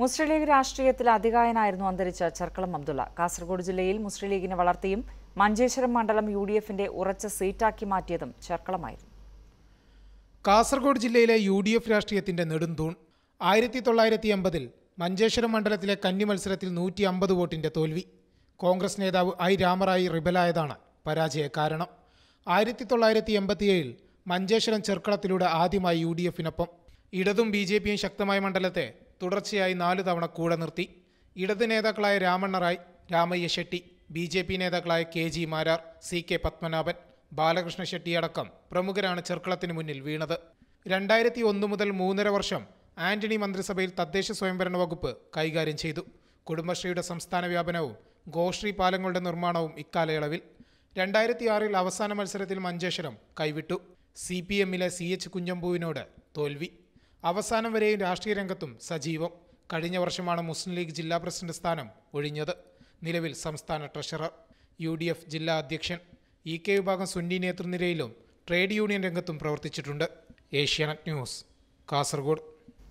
മുസ്ലിം league രാഷ്ട്രീയത്തിൽ അധികായനായിരുന്നു അന്തരിച്ച ചെർക്കളം അബ്ദുള്ള. കാസർഗോഡ് ജില്ലയിൽ മുസ്ലിം ലീഗിനെ വളർത്തിയും മഞ്ചേശ്വരം മണ്ഡലം യു ഡി എഫിന്റെ ഉറച്ച സീറ്റാക്കി മാറ്റിയതും ചെർക്കളമായിരുന്നു. കാസർഗോഡ് ജില്ലയിലെ യു ഡി എഫ് രാഷ്ട്രീയത്തിന്റെ നെടുന്തൂൺ ആയിരത്തി തൊള്ളായിരത്തി എൺപതിൽ മഞ്ചേശ്വരം മണ്ഡലത്തിലെ കന്നി മത്സരത്തിൽ നൂറ്റി അമ്പത് വോട്ടിന്റെ തോൽവി. കോൺഗ്രസ് നേതാവ് ഐ രാമറായി റിബലായതാണ് പരാജയ കാരണം. ആയിരത്തി തൊള്ളായിരത്തി എൺപത്തിയേഴിൽ മഞ്ചേശ്വരം ചെർക്കളത്തിലൂടെ ആദ്യമായി യു ഡി എഫിനൊപ്പം. ഇടതും ബി ജെ പിയും ശക്തമായ മണ്ഡലത്തെ തുടർച്ചയായി നാല് തവണ കൂടെ നിർത്തി. ഇടത് നേതാക്കളായ Ramanna Rai Ramayya Shetty B J P നേതാക്കളായ K G Marar C K Padmanabhan Balakrishna Shetty അടക്കം പ്രമുഖരാണ് ചെർക്കളത്തിന് മുന്നിൽ വീണത്. രണ്ടായിരത്തി ഒന്ന് മുതൽ മൂന്നര വർഷം ആന്റണി മന്ത്രിസഭയിൽ തദ്ദേശ സ്വയംഭരണ വകുപ്പ് കൈകാര്യം ചെയ്തു. കുടുംബശ്രീയുടെ സംസ്ഥാന വ്യാപനവും ഗോശ്രീ പാലങ്ങളുടെ നിർമ്മാണവും ഇക്കാലയളവിൽ. രണ്ടായിരത്തി ആറിൽ അവസാന മത്സരത്തിൽ മഞ്ചേശ്വരം കൈവിട്ടു. സി പി എമ്മിലെ സി എച്ച് കുഞ്ഞമ്പുവിനോട് തോൽവി. അവസാനം വരെയും രാഷ്ട്രീയ രംഗത്തും സജീവം. കഴിഞ്ഞ വർഷമാണ് മുസ്ലിം ലീഗ് ജില്ലാ പ്രസിഡന്റ് സ്ഥാനം ഒഴിഞ്ഞത്. നിലവിൽ സംസ്ഥാന ട്രഷറർ യു ഡി എഫ് ജില്ലാ അധ്യക്ഷൻ ഇ കെ വിഭാഗം സുന്നി നേതൃനിരയിലും ട്രേഡ് യൂണിയൻ രംഗത്തും പ്രവർത്തിച്ചിട്ടുണ്ട്. ഏഷ്യാനെറ്റ് ന്യൂസ് കാസർഗോഡ്.